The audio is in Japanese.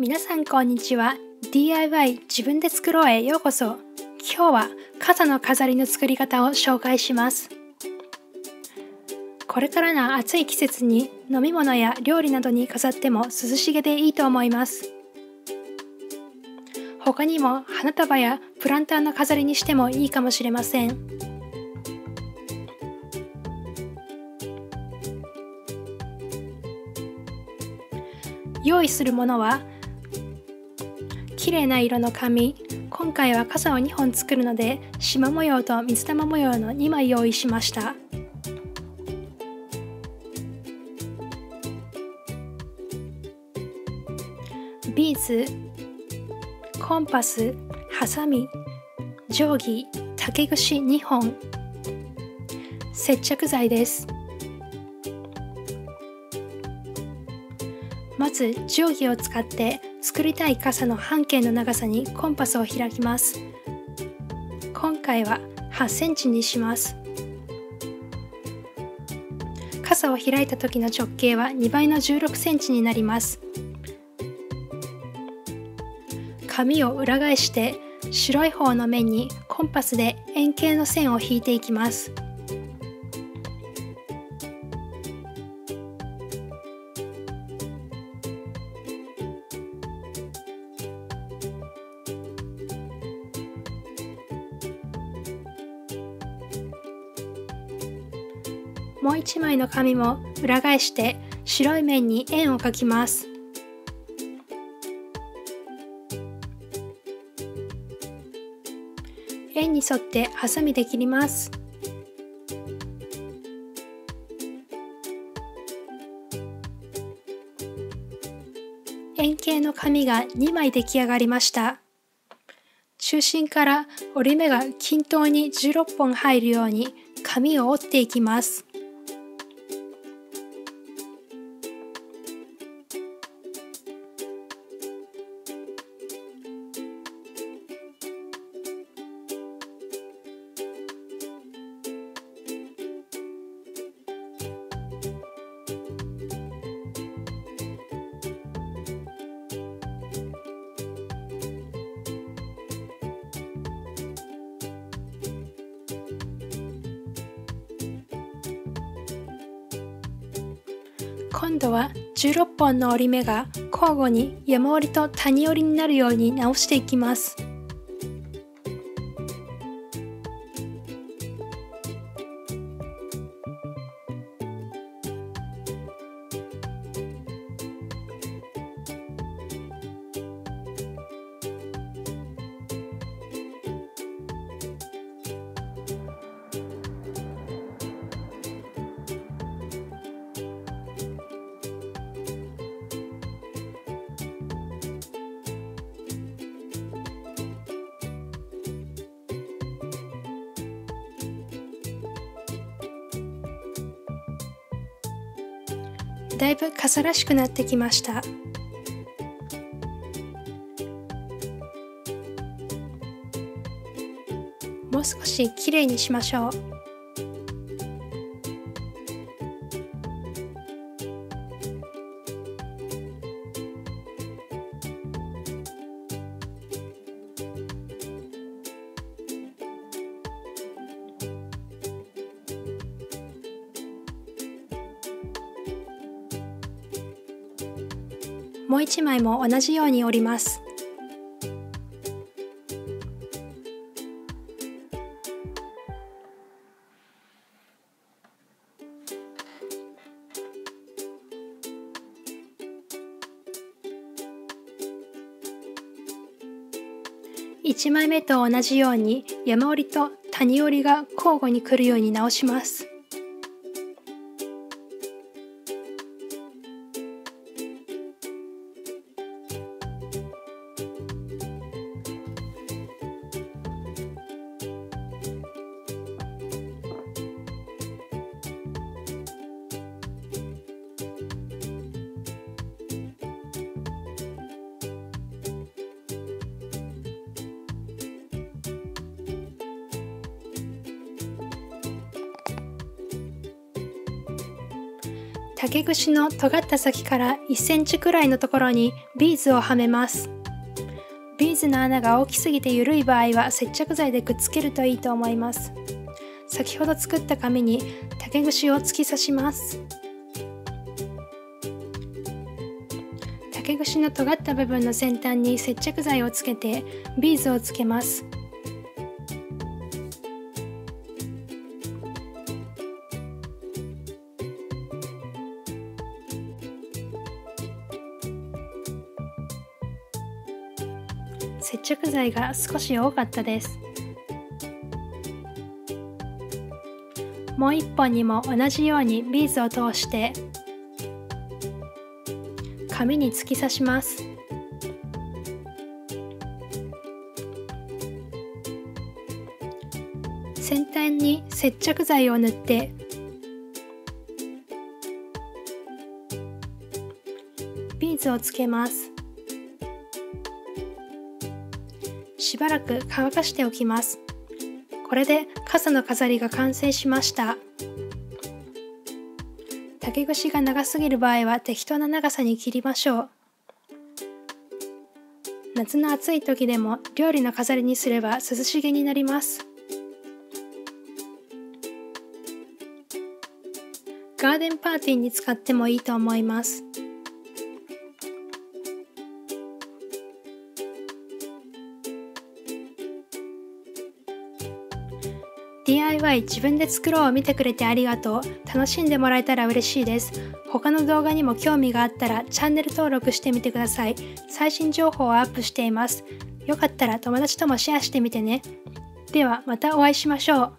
皆さんこんにちは。DIY 自分で作ろうへようこそ。今日は傘の飾りの作り方を紹介します。これからの暑い季節に飲み物や料理などに飾っても涼しげでいいと思います。他にも花束やプランターの飾りにしてもいいかもしれません。用意するものは綺麗な色の紙。今回は傘を2本作るので縞模様と水玉模様の2枚用意しました。ビーズ。コンパス。ハサミ。定規。竹串2本。接着剤です。まず定規を使って作りたい傘の半径の長さにコンパスを開きます。今回は8センチにします。傘を開いた時の直径は2倍の16センチになります。紙を裏返して白い方の面にコンパスで円形の線を引いていきます。もう一枚の紙も裏返して白い面に円を描きます。円に沿ってハサミで切ります。円形の紙が2枚出来上がりました。中心から折り目が均等に16本入るように紙を折っていきます。今度は16本の折り目が交互に山折りと谷折りになるように直していきます。だいぶ傘らしくなってきました。もう少しきれいにしましょう。もう一枚も同じように折ります1枚目と同じように山折りと谷折りが交互に来るように直します。竹串の尖った先から1センチくらいのところにビーズをはめます。ビーズの穴が大きすぎて緩い場合は接着剤でくっつけるといいと思います。先ほど作った紙に竹串を突き刺します。竹串の尖った部分の先端に接着剤をつけてビーズをつけます。接着剤が少し多かったです。もう一本にも同じようにビーズを通して紙に突き刺します。先端に接着剤を塗ってビーズをつけます。しばらく乾かしておきます。これで傘の飾りが完成しました。竹串が長すぎる場合は適当な長さに切りましょう。夏の暑い時でも料理の飾りにすれば涼しげになります。ガーデンパーティーに使ってもいいと思います。DIY 自分で作ろうを見てくれてありがとう。楽しんでもらえたら嬉しいです。他の動画にも興味があったらチャンネル登録してみてください。最新情報をアップしています。よかったら友達ともシェアしてみてね。ではまたお会いしましょう。